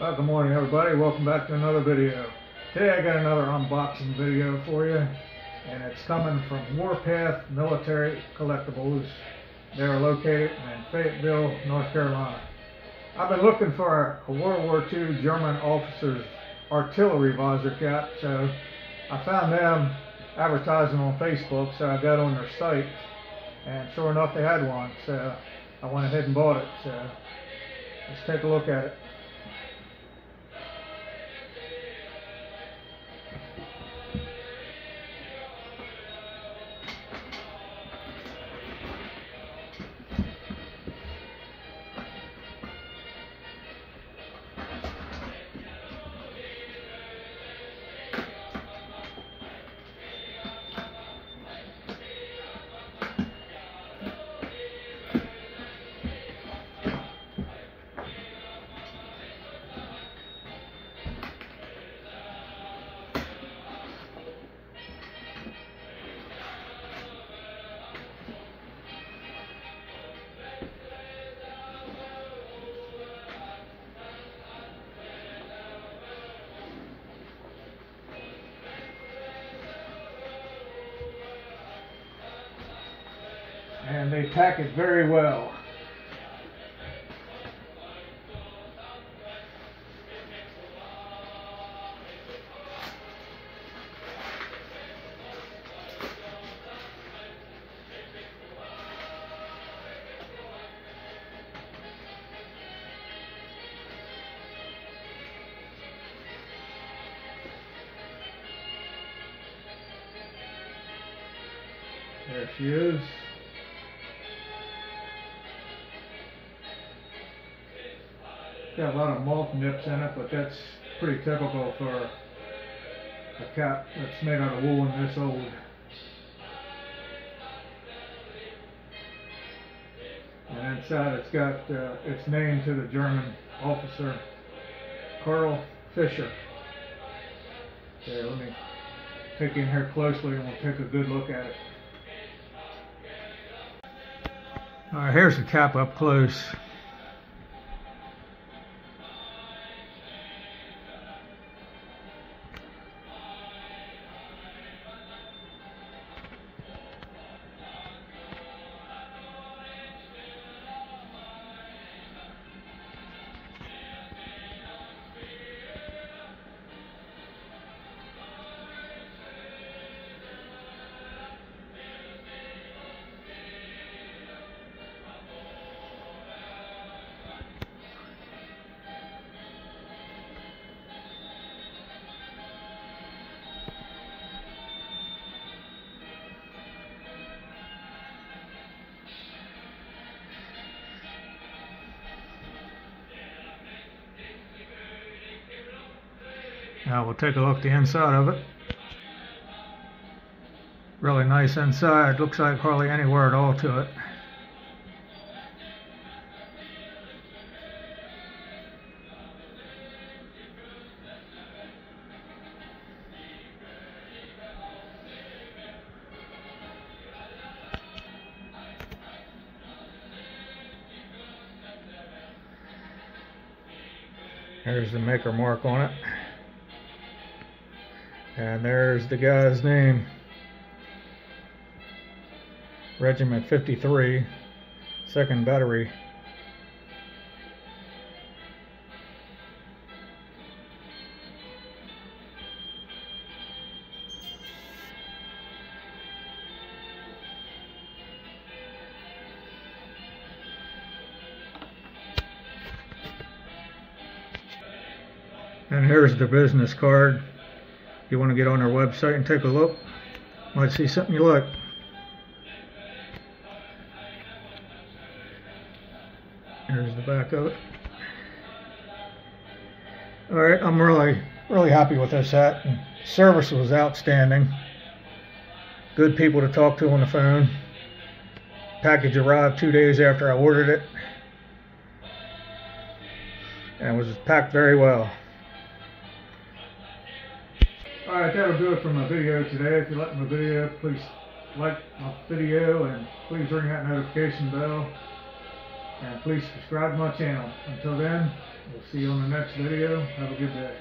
Well, good morning everybody. Welcome back to another video. Today I got another unboxing video for you and it's coming from Warpath Military Collectibles. They're located in Fayetteville, North Carolina. I've been looking for a World War II German officer's artillery visor cap so I found them advertising on Facebook so I got on their site and sure enough they had one so I went ahead and bought it so let's take a look at it. And they pack it very well. There she is. Got a lot of moth nips in it, but that's pretty typical for a cap that's made out of wool and this old. And inside it's got uh, its name to the German officer, Karl Fischer. There, let me take in here closely and we'll take a good look at it. Alright, here's the cap up close. Now we'll take a look at the inside of it. Really nice inside. Looks like hardly any wear at all to it. There's the maker mark on it. And there's the guy's name. Regiment 53, 2nd Battery. And here's the business card you want to get on our website and take a look, might see something you like. Here's the back of it. Alright, I'm really, really happy with this hat. Service was outstanding. Good people to talk to on the phone. Package arrived two days after I ordered it. And it was packed very well. Alright, that'll do it for my video today. If you like my video, please like my video and please ring that notification bell. And please subscribe to my channel. Until then, we'll see you on the next video. Have a good day.